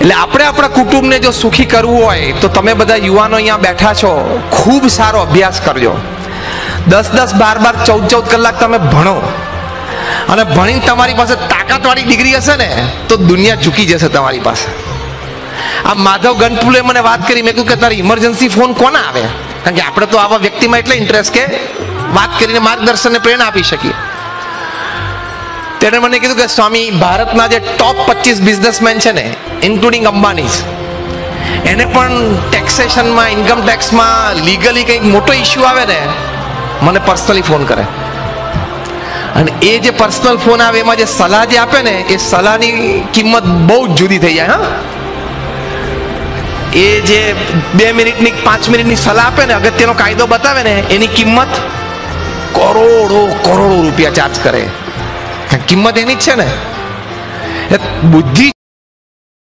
એટલે આપણે આપણા કુટુંબને જો સુખી કરવું હોય, તો તમે બધા યુવાનો અહીંયા બેઠા છો, ખૂબ સારો અભ્યાસ કરજો. દસ દસ બાર બાર ચૌદ ચૌદ કલાક તમે ભણો. અને ભણીને તમારી પાસે તાકાતવાળી ડિગ્રી હશે ને, તો દુનિયા ઝૂકી જશે તમારી પાસે. આ માધવ ગણપુલે મને વાત કરી, મેં કહ્યું કે તારી ઇમરજન્સી ફોન કોના આવે? કારણ કે આપણે તો આવા વ્યક્તિમાં એટલે ઇન્ટરેસ્ટ કે વાત કરીને માર્ગદર્શનને પ્રેરણા આપી શકીએ. તેણે મને કીધું કે સ્વામી, ભારતના જે ટોપ પચીસ બિઝનેસમેન છે ને ઇન્ક્લુડિંગ અંબાનીઝ એને પણ ટેક્સેશનમાં ઇન્કમ ટેક્સમાં લીગલી કંઈક મોટો ઇસ્યુ આવે ને, મને પર્સનલી ફોન કરે. અને એ જે પર્સનલ ફોન આવે, એમાં જે સલાહ જે આપે ને, એ સલાહની કિંમત બહુ જ જુદી થઈ જાય, હા. એ જે બે મિનિટની, પાંચ મિનિટની સલાહ આપે ને, અગત્યનો કાયદો બતાવે ને, એની કિંમત કરોડો કરોડો રૂપિયા ચાર્જ કરે. કિંમત એની જ છે ને. બુદ્ધિ